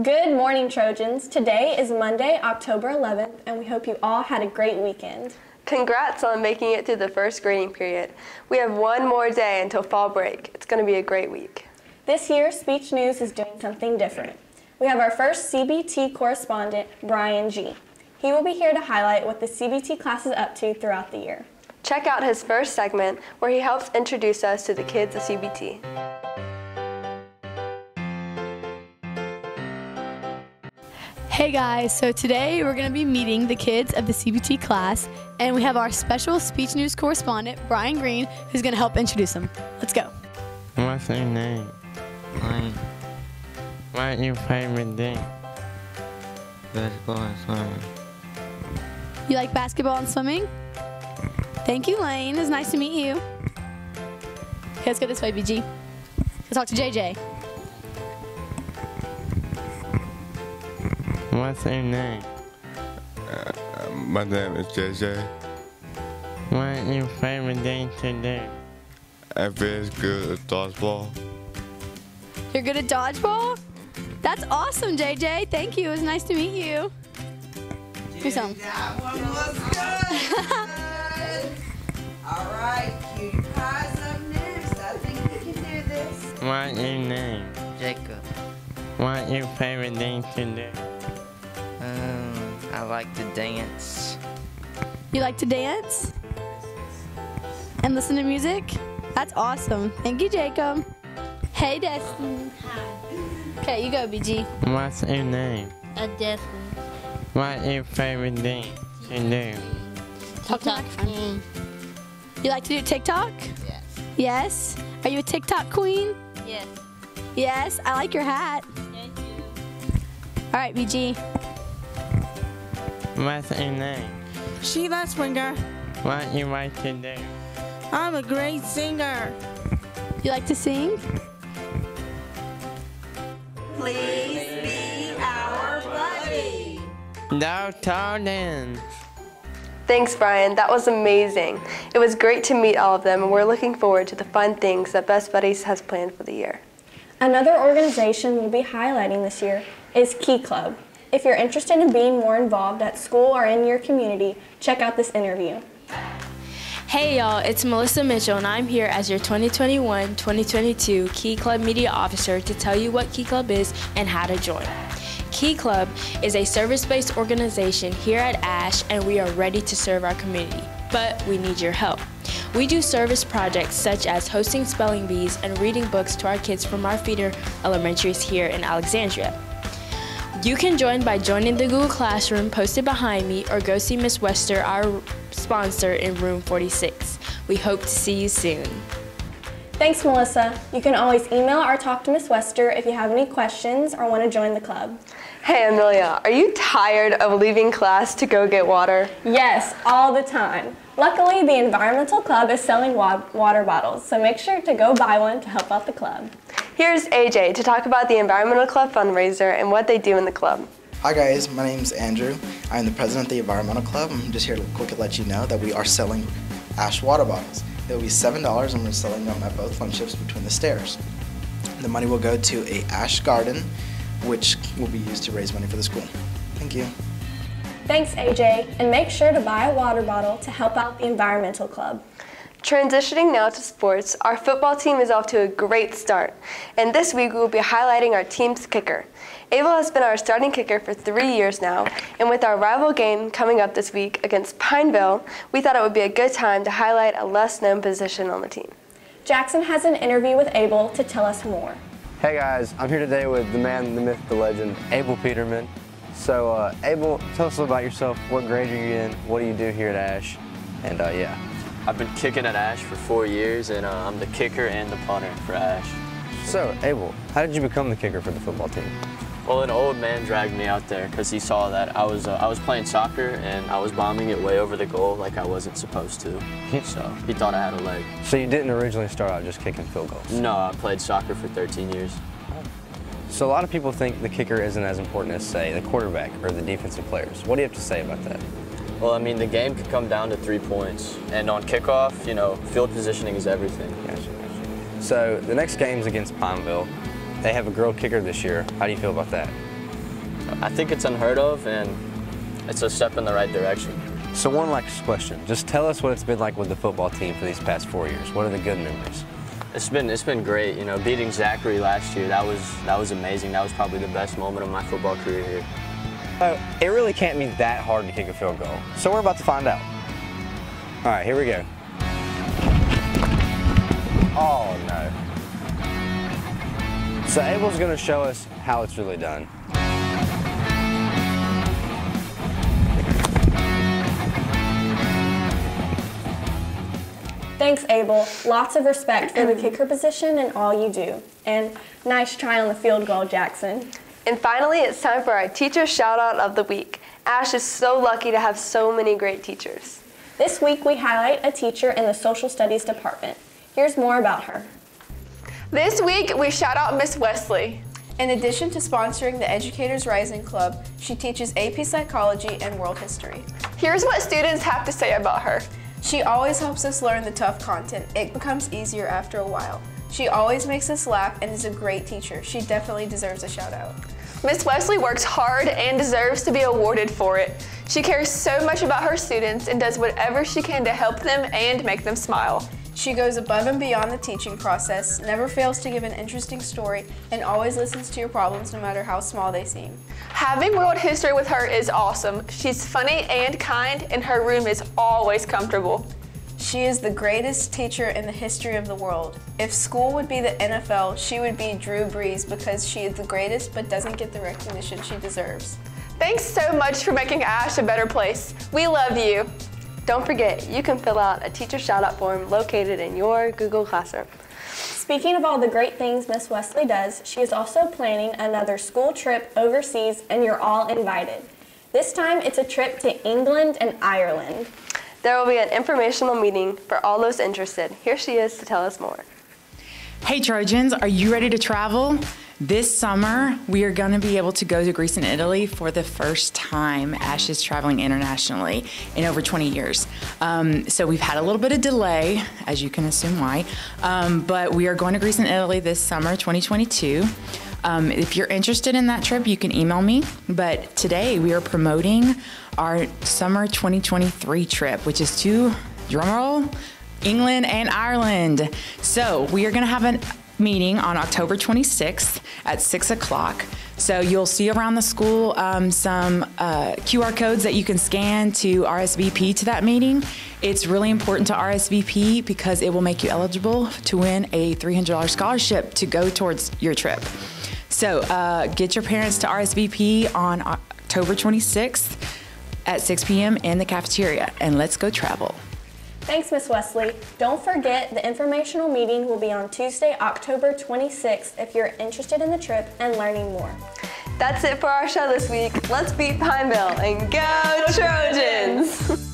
Good morning, Trojans. Today is Monday, October 11th, and we hope you all had a great weekend. Congrats on making it through the first grading period. We have one more day until fall break. It's going to be a great week. This year, Speech News is doing something different. We have our first CBT correspondent, Brian G. He will be here to highlight what the CBT class is up to throughout the year. Check out his first segment where he helps introduce us to the kids of CBT. Hey guys, so today we're going to be meeting the kids of the CBT class, and we have our special speech news correspondent, Brian Green, who's going to help introduce them. Let's go. What's your name? Mine, What's your favorite thing? basketball and swimming. You like basketball and swimming? Thank you, Lane. It's nice to meet you. Okay, let's go this way, BG. Let's talk to JJ. What's your name? My name is JJ. What's your favorite thing to do? I'm very good at dodgeball. You're good at dodgeball? That's awesome, JJ. Thank you. It was nice to meet you. Do something. That one was good. All right, cutie pie's up next. I think we can do this. What's your name? Jacob. What's your favorite thing to do? Um, I like to dance. You like to dance? And listen to music? That's awesome. Thank you, Jacob. Hey, Destiny. Hi. Okay, you go, BG. What's your name? A Destiny. What's your favorite thing to do? TikTok. to the. You like to do TikTok? Yes. Yes. Are you a TikTok queen? Yes. Yes. I like your hat. Thank you. All right, BG. What's your name? Sheila Springer. What you like to do? I'm a great singer. You like to sing? Please be our buddy. No Jordan. Thanks, Brian. That was amazing. It was great to meet all of them, and we're looking forward to the fun things that Best Buddies has planned for the year. Another organization we'll be highlighting this year is Key Club. If you're interested in being more involved at school or in your community, check out this interview. Hey y'all, it's Melissa Mitchell and I'm here as your 2021-2022 Key Club Media Officer to tell you what Key Club is and how to join. Key Club is a service-based organization here at ASH and we are ready to serve our community, but we need your help. We do service projects such as hosting spelling bees and reading books to our kids from our feeder elementaries here in Alexandria. You can join by joining the Google Classroom posted behind me or go see Miss Wester, our sponsor, in room 46. We hope to see you soon. Thanks, Melissa. You can always email or talk to Miss Wester if you have any questions or want to join the club. Hey, Amelia, are you tired of leaving class to go get water? Yes, all the time. Luckily, the Environmental Club is selling wa- water bottles, so make sure to go buy one to help out the club. Here's AJ to talk about the Environmental Club fundraiser and what they do in the club. Hi guys, my name's Andrew. I'm the president of the Environmental Club. I'm just here to quickly let you know that we are selling ash water bottles. It will be $7 and we're selling them at both lunch shifts between the stairs. The money will go to a ash garden, which will be used to raise money for the school. Thank you. Thanks, AJ, and make sure to buy a water bottle to help out the Environmental Club. Transitioning now to sports, our football team is off to a great start. And this week we will be highlighting our team's kicker. Abel has been our starting kicker for three years now, and with our rival game coming up this week against Pineville, we thought it would be a good time to highlight a less known position on the team. Jackson has an interview with Abel to tell us more. Hey guys, I'm here today with the man, the myth, the legend, Abel Peterman. So, uh, Abel, tell us a little about yourself. What grade are you in? What do you do here at Ash? And uh, yeah. I've been kicking at Ash for four years, and uh, I'm the kicker and the punter for Ash. So, Abel, how did you become the kicker for the football team? Well, an old man dragged me out there because he saw that I was uh, I was playing soccer and I was bombing it way over the goal like I wasn't supposed to. so he thought I had a leg. So you didn't originally start out just kicking field goals? No, I played soccer for 13 years. So a lot of people think the kicker isn't as important as, say, the quarterback or the defensive players. What do you have to say about that? Well, I mean, the game could come down to three points. And on kickoff, you know, field positioning is everything. Gotcha, gotcha. So the next game's against Pineville. They have a girl kicker this year. How do you feel about that? I think it's unheard of and it's a step in the right direction. So one last question. Just tell us what it's been like with the football team for these past four years. What are the good memories? It's been it's been great. You know, beating Zachary last year that was that was amazing. That was probably the best moment of my football career here. Uh, it really can't be that hard to kick a field goal. So we're about to find out. All right, here we go. Oh no. So Abel's gonna show us how it's really done. Thanks, Abel. Lots of respect for the kicker position and all you do. And nice try on the field goal, Jackson. And finally, it's time for our teacher shout out of the week. Ash is so lucky to have so many great teachers. This week we highlight a teacher in the social studies department. Here's more about her. This week we shout out Miss Wesley. In addition to sponsoring the Educators Rising Club, she teaches AP Psychology and World History. Here's what students have to say about her. She always helps us learn the tough content. It becomes easier after a while. She always makes us laugh and is a great teacher. She definitely deserves a shout out. Miss Wesley works hard and deserves to be awarded for it. She cares so much about her students and does whatever she can to help them and make them smile. She goes above and beyond the teaching process, never fails to give an interesting story, and always listens to your problems no matter how small they seem. Having world history with her is awesome. She's funny and kind, and her room is always comfortable. She is the greatest teacher in the history of the world. If school would be the NFL, she would be Drew Brees because she is the greatest but doesn't get the recognition she deserves. Thanks so much for making Ash a better place. We love you. Don't forget, you can fill out a teacher shout out form located in your Google Classroom. Speaking of all the great things Miss Wesley does, she is also planning another school trip overseas, and you're all invited. This time it's a trip to England and Ireland. There will be an informational meeting for all those interested. Here she is to tell us more. Hey Trojans, are you ready to travel? This summer, we are going to be able to go to Greece and Italy for the first time. Ash is traveling internationally in over 20 years. Um, so we've had a little bit of delay, as you can assume why, um, but we are going to Greece and Italy this summer, 2022. Um, if you're interested in that trip, you can email me. But today we are promoting our summer 2023 trip, which is to drumroll, England and Ireland. So we are going to have a meeting on October 26th at 6 o'clock. So you'll see around the school um, some uh, QR codes that you can scan to RSVP to that meeting. It's really important to RSVP because it will make you eligible to win a $300 scholarship to go towards your trip. So uh, get your parents to RSVP on October 26th at 6 p.m. in the cafeteria, and let's go travel. Thanks, Miss Wesley. Don't forget, the informational meeting will be on Tuesday, October 26th if you're interested in the trip and learning more. That's it for our show this week. Let's beat Pineville and go Trojans!